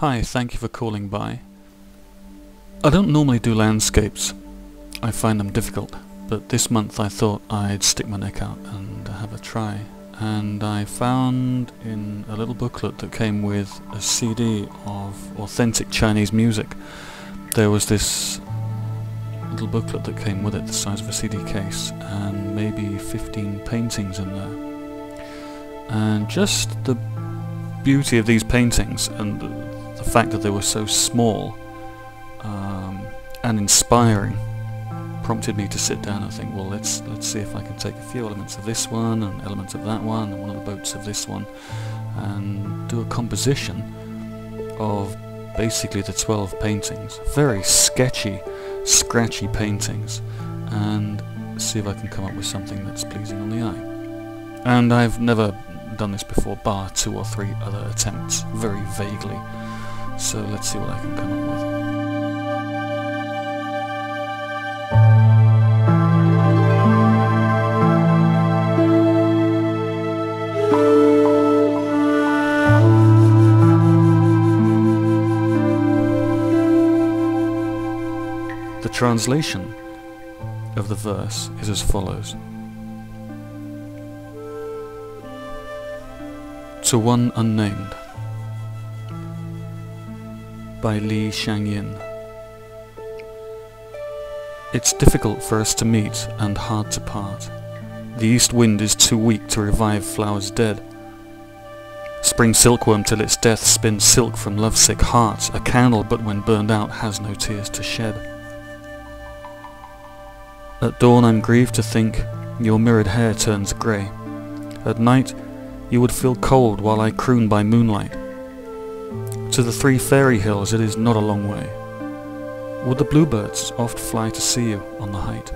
Hi, thank you for calling by. I don't normally do landscapes. I find them difficult, but this month I thought I'd stick my neck out and have a try. And I found in a little booklet that came with a CD of authentic Chinese music, there was this little booklet that came with it the size of a CD case and maybe 15 paintings in there. And just the beauty of these paintings and the, fact that they were so small um, and inspiring prompted me to sit down and think, well, let's let's see if I can take a few elements of this one and elements of that one and one of the boats of this one and do a composition of basically the 12 paintings. Very sketchy, scratchy paintings and see if I can come up with something that's pleasing on the eye. And I've never done this before, bar two or three other attempts, very vaguely. So let's see what I can come up with. The translation of the verse is as follows. To One Unnamed by Li Shangyin It's difficult for us to meet and hard to part. The east wind is too weak to revive flowers dead. Spring silkworm till its death spins silk from lovesick hearts, a candle but when burned out has no tears to shed. At dawn I'm grieved to think your mirrored hair turns grey. At night you would feel cold while I croon by moonlight. To the three fairy hills it is not a long way. Would the bluebirds oft fly to see you on the height?